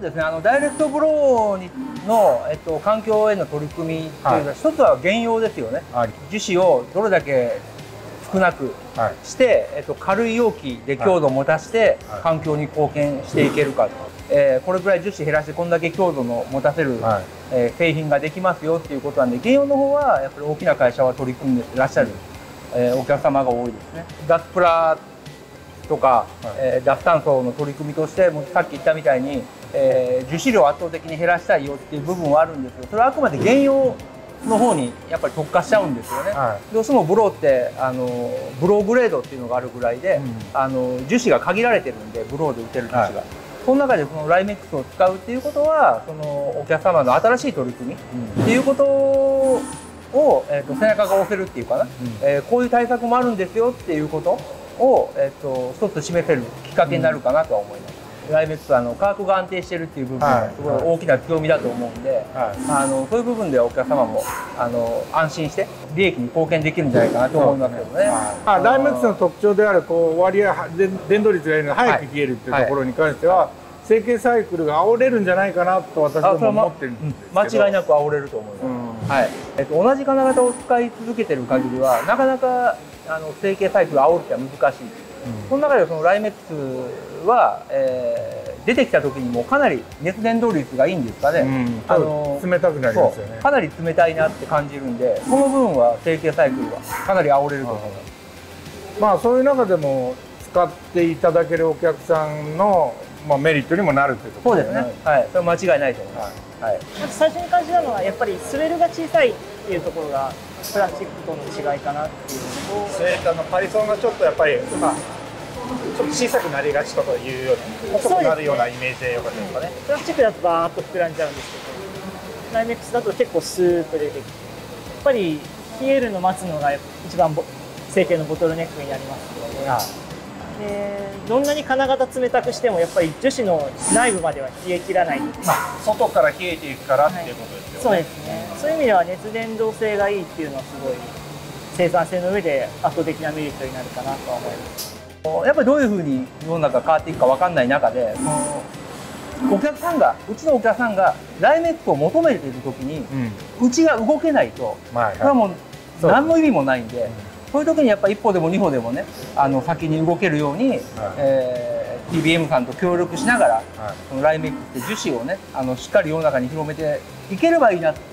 ですね。あのダイレクトブローの、えっと、環境への取り組みっていうのは、はい、一つは原用ですよね、はい、樹脂をどれだけ少なくして、はい、えっと、軽い容器で強度を持たせて、環境に貢献していけるか。と、えー、これぐらい樹脂減らしてこんだけ強度の持たせる、はい、えー、製品ができますよっていうことなんで原用の方はやっぱり大きな会社は取り組んでいらっしゃる、えー、お客様が多いですね。ガスプラとか、はい、えー、脱炭素の取り組みとしてもさっき言ったみたいに、えー、樹脂量を圧倒的に減らしたいよっていう部分はあるんですけどそれはあくまで原用の方にやっぱり特化しちゃうんですよね、はい、どうしてもブローってあのブローグレードっていうのがあるぐらいで、うん、あの樹脂が限られてるんでブローで売ってる樹脂が、はい、その中でこのライメックスを使うっていうことはそのお客様の新しい取り組みっていうことを、えーと、背中が押せるっていうかな、うん、えー、こういう対策もあるんですよっていうことを、えーと、と一つ示せるきっかけになるかなとは思います。ライメックスあの価格が安定してるっていう部分がすごい大きな強みだと思うんで、はい、あのそういう部分ではお客様もあの安心して利益に貢献できるんじゃないかなと思いますけどね。ねはい、ライメックスの特徴であるこう割合電動率がいるので早く消えるっていうところに関しては、成形サイクルが煽れるんじゃないかなと私は思ってるんですけど、間違いなく煽れると思います、うん、はい。えっと、同じ金型を使い続けてる限りはなかなかあの成形サイクル煽るっては難しい、うん、その中でそのライメックスは、えー出てきた時にもかなり熱伝導率がいいんですかね、うん、あの冷たくなりますよね。かなり冷たいなって感じるんでこの部分は成形サイクルはかなり煽れると思います。まあそういう中でも使っていただけるお客さんの、まあ、メリットにもなるっていうところですね。そうですね。はい。それは間違いないと思います、はい、はい、まず最初に感じたのはやっぱりスウェルが小さいっていうところがプラスチックとの違いかなっていうのとスウェルのパリソンがちょっとやっぱり、まあちょっと小さくなりがちとかいうような細くなるようなイメージでよかったですかね、ね、プラスチックだとバーッと膨らんじゃうんですけどライメックスだと結構スーッと出てきてやっぱり冷えるの待つのが一番成形のボトルネックになりますので、はい、でどんなに金型冷たくしてもやっぱり樹脂の内部までは冷え切らない、まあ、外から冷えていくからっていうことですよね、はい、そうですね。そういう意味では熱伝導性がいいっていうのはすごい生産性の上で圧倒的なメリットになるかなとは思います。やっぱりどういうふうに世の中変わっていくか分かんない中で、お客さんがうちのお客さんがライメックを求めている時に、うん、ちが動けないと、まあ、それはもう何の意味もないんで、そういう時にやっぱ一歩でも二歩でもねあの先に動けるように、はい、えー、TBM さんと協力しながら、はい、このライメックって樹脂をねあのしっかり世の中に広めていければいいなって